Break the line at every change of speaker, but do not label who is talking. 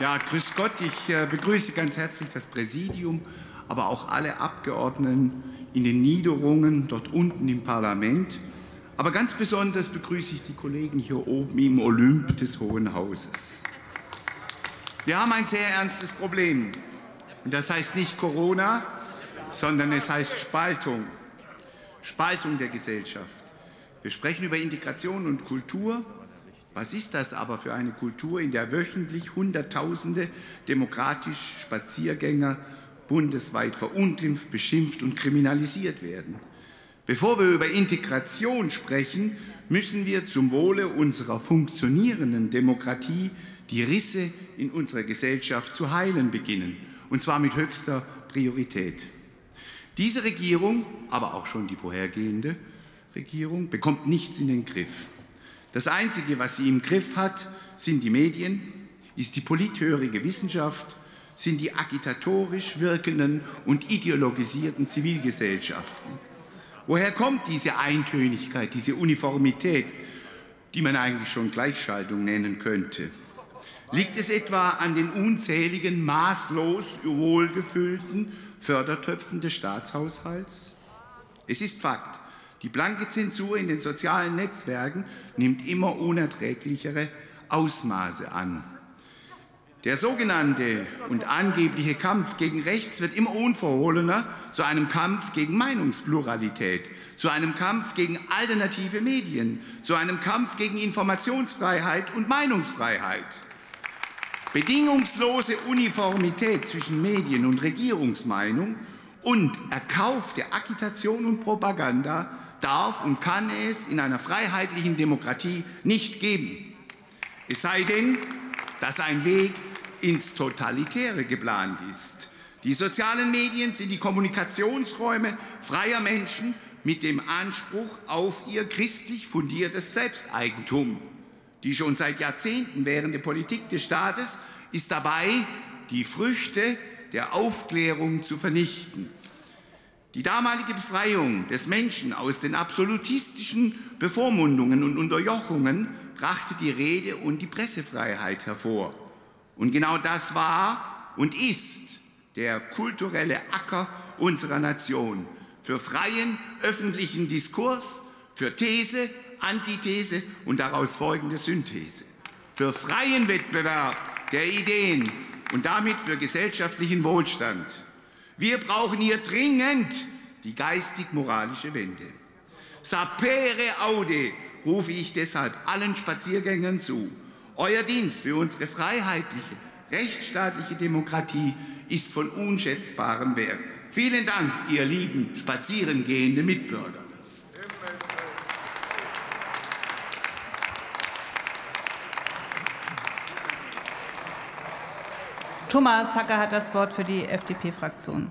Ja, grüß Gott. Ich äh, begrüße ganz herzlich das Präsidium, aber auch alle Abgeordneten in den Niederungen dort unten im Parlament. Aber ganz besonders begrüße ich die Kollegen hier oben im Olymp des Hohen Hauses. Wir haben ein sehr ernstes Problem. Und das heißt nicht Corona, sondern es heißt Spaltung. Spaltung der Gesellschaft. Wir sprechen über Integration und Kultur. Was ist das aber für eine Kultur, in der wöchentlich Hunderttausende demokratisch Spaziergänger bundesweit verunglimpft, beschimpft und kriminalisiert werden? Bevor wir über Integration sprechen, müssen wir zum Wohle unserer funktionierenden Demokratie die Risse in unserer Gesellschaft zu heilen beginnen, und zwar mit höchster Priorität. Diese Regierung, aber auch schon die vorhergehende Regierung, bekommt nichts in den Griff. Das Einzige, was sie im Griff hat, sind die Medien, ist die polithörige Wissenschaft, sind die agitatorisch wirkenden und ideologisierten Zivilgesellschaften. Woher kommt diese Eintönigkeit, diese Uniformität, die man eigentlich schon Gleichschaltung nennen könnte? Liegt es etwa an den unzähligen, maßlos wohlgefüllten Fördertöpfen des Staatshaushalts? Es ist Fakt, die blanke Zensur in den sozialen Netzwerken nimmt immer unerträglichere Ausmaße an. Der sogenannte und angebliche Kampf gegen rechts wird immer unverhohlener zu einem Kampf gegen Meinungspluralität, zu einem Kampf gegen alternative Medien, zu einem Kampf gegen Informationsfreiheit und Meinungsfreiheit. Bedingungslose Uniformität zwischen Medien und Regierungsmeinung und erkaufte Agitation und Propaganda darf und kann es in einer freiheitlichen Demokratie nicht geben. Es sei denn, dass ein Weg ins Totalitäre geplant ist. Die sozialen Medien sind die Kommunikationsräume freier Menschen mit dem Anspruch auf ihr christlich fundiertes Selbsteigentum. Die schon seit Jahrzehnten währende Politik des Staates ist dabei, die Früchte der Aufklärung zu vernichten. Die damalige Befreiung des Menschen aus den absolutistischen Bevormundungen und Unterjochungen brachte die Rede- und die Pressefreiheit hervor. Und genau das war und ist der kulturelle Acker unserer Nation für freien öffentlichen Diskurs, für These, Antithese und daraus folgende Synthese, für freien Wettbewerb der Ideen und damit für gesellschaftlichen Wohlstand. Wir brauchen hier dringend die geistig-moralische Wende. Sapere aude rufe ich deshalb allen Spaziergängern zu. Euer Dienst für unsere freiheitliche, rechtsstaatliche Demokratie ist von unschätzbarem Wert. Vielen Dank, ihr lieben spazierengehende Mitbürger.
Thomas Hacker hat das Wort für die FDP-Fraktion.